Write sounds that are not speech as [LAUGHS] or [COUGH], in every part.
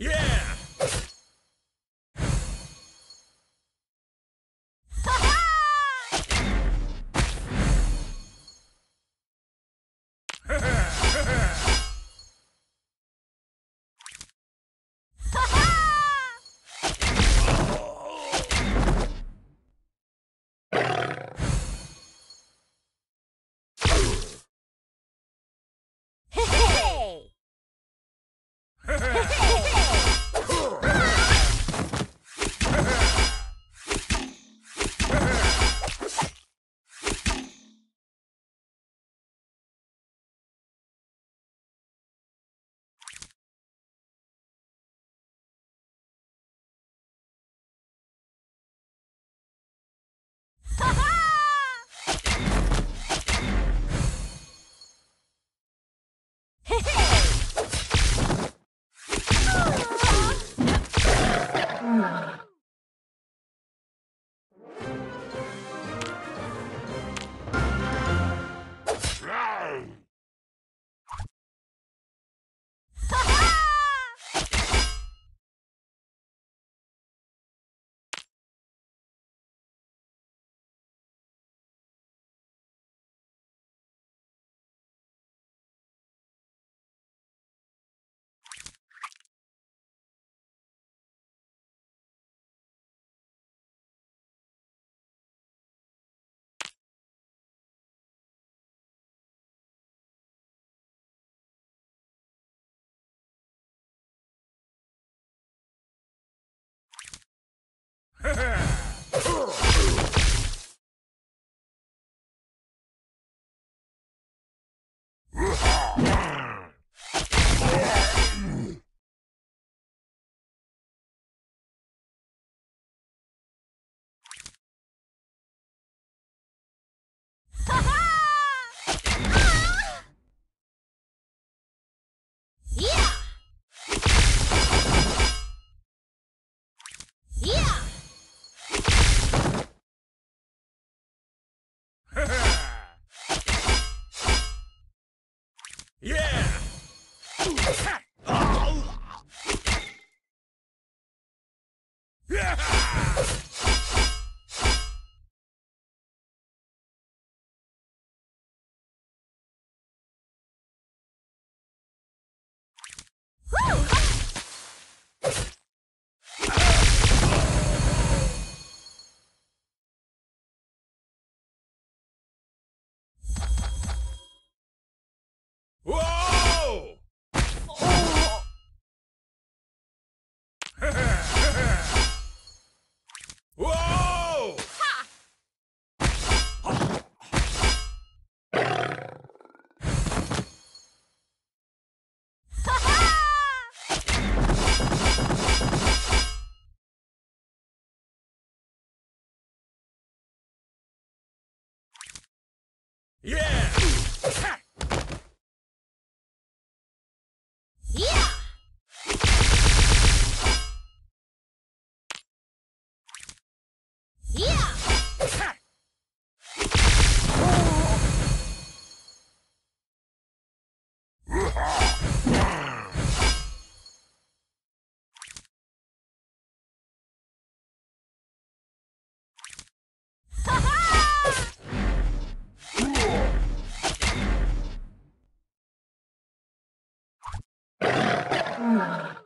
Yeah! Ha [LAUGHS] ha! Yeah! 嗯。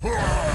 Yeah!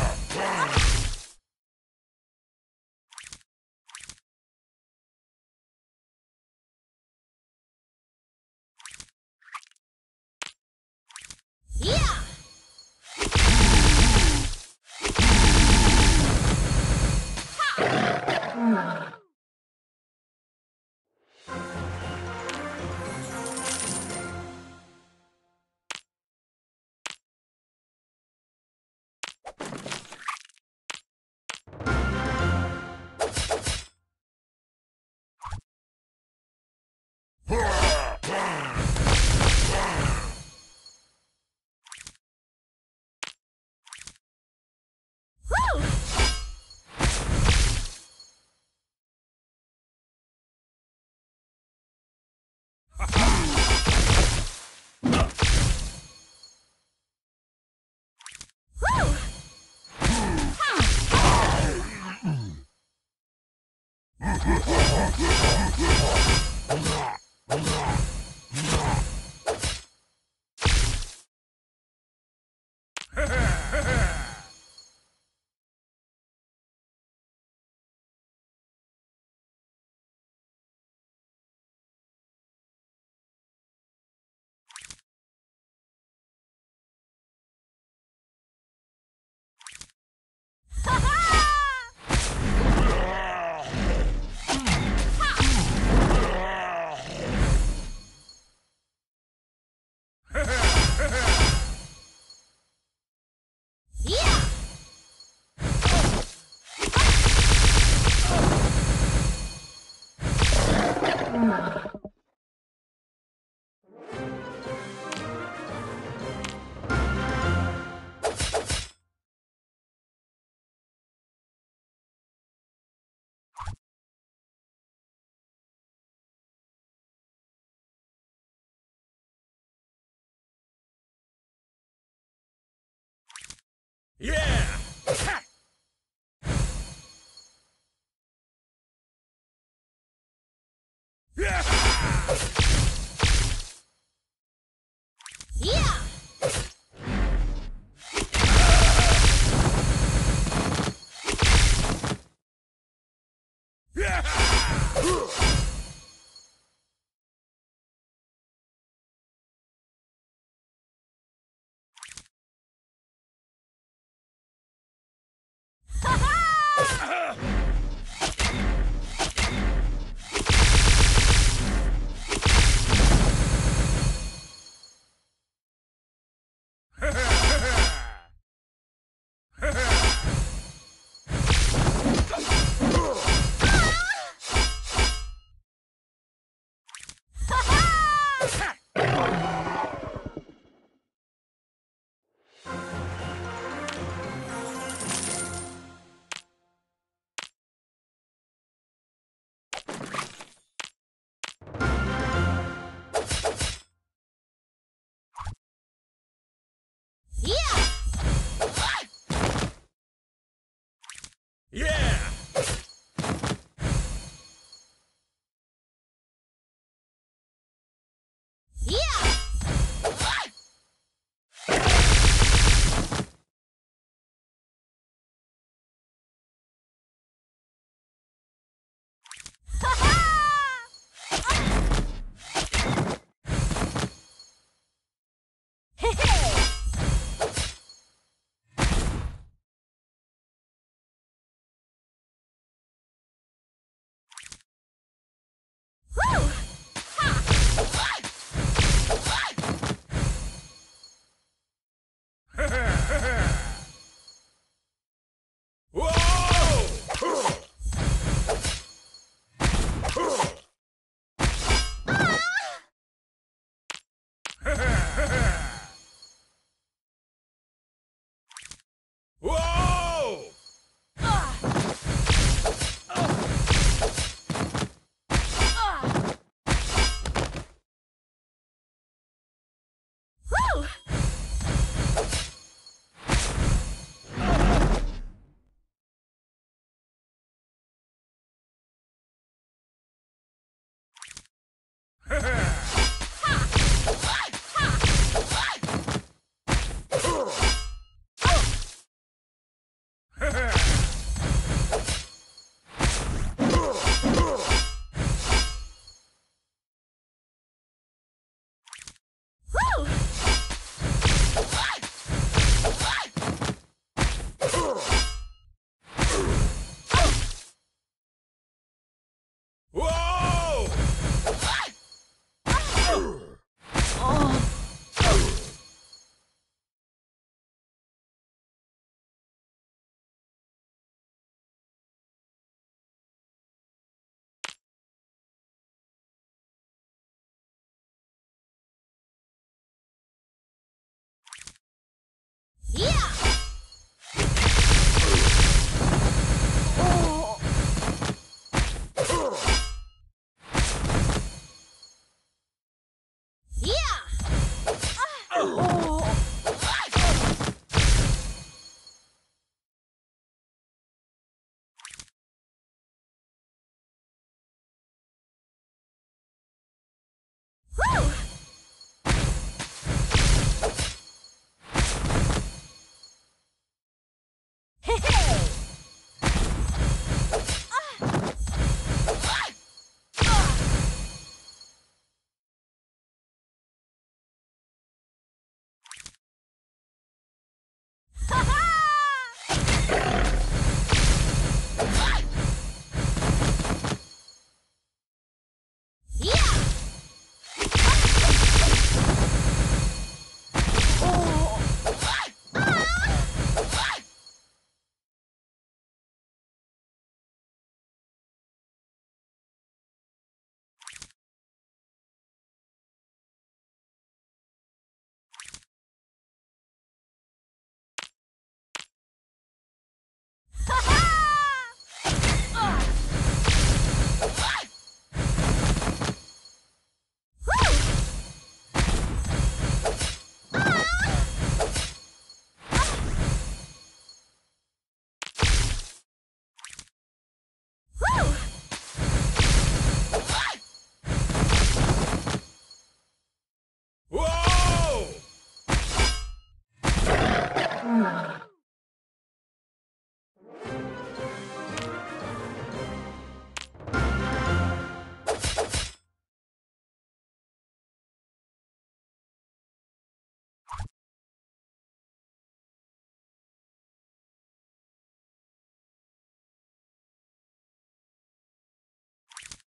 Yeah! Yeah!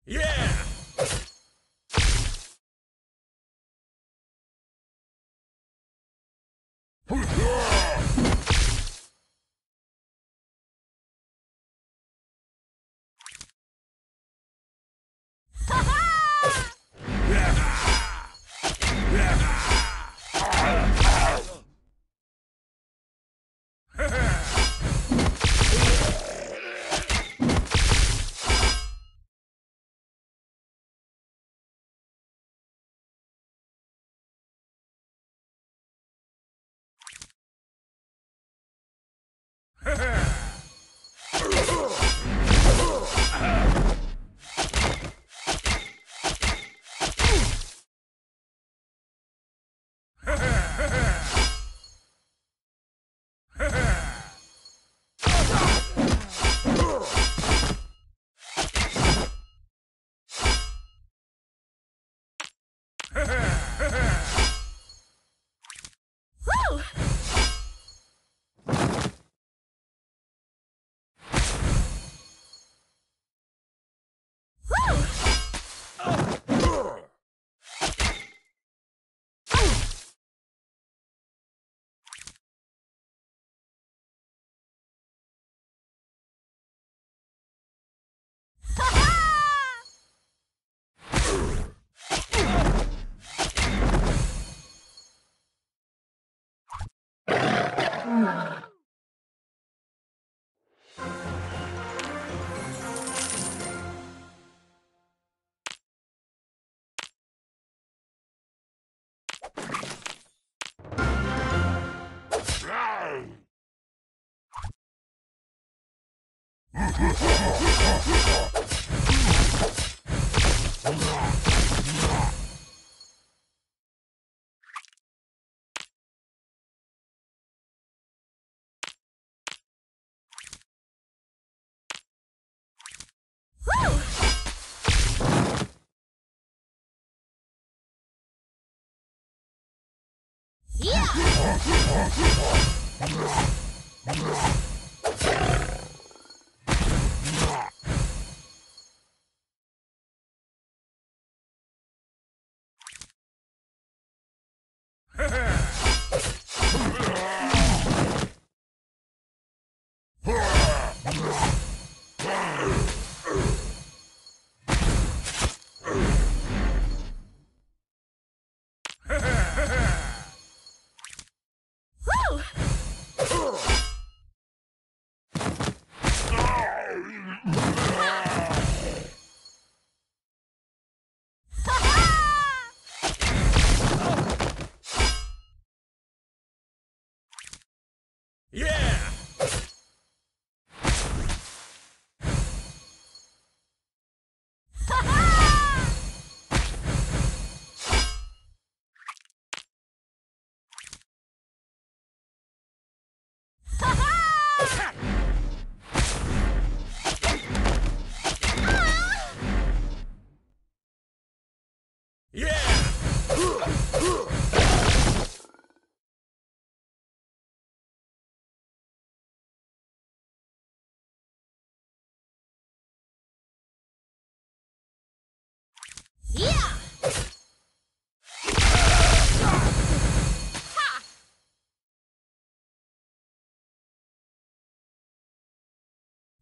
Yeah! Woo! Woo! Yeah.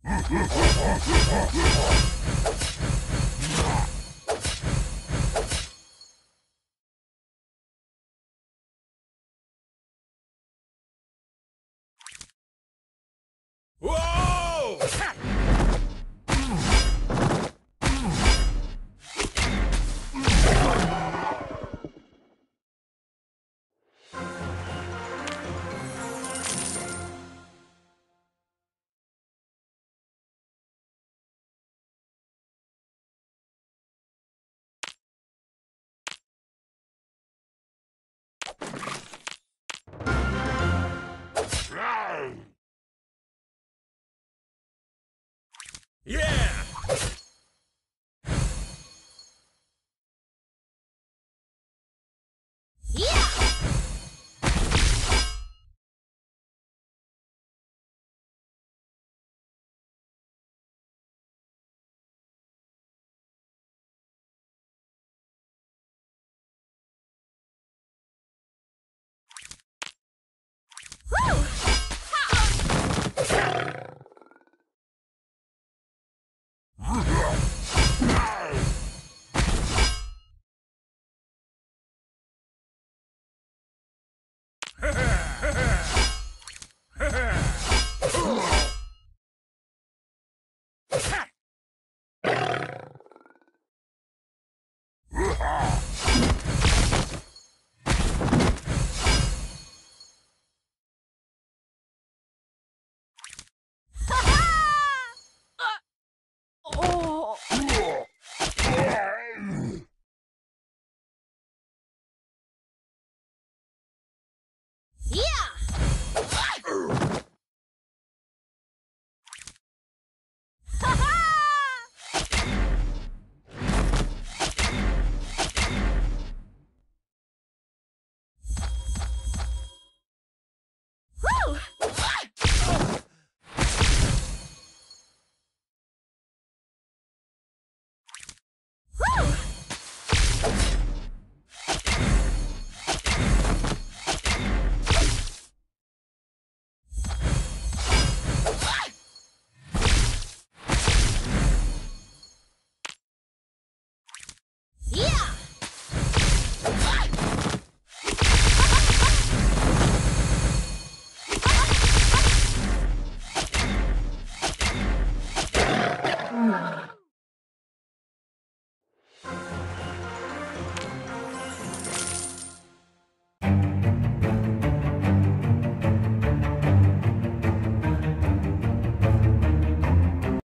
ああああああああ。Yeah!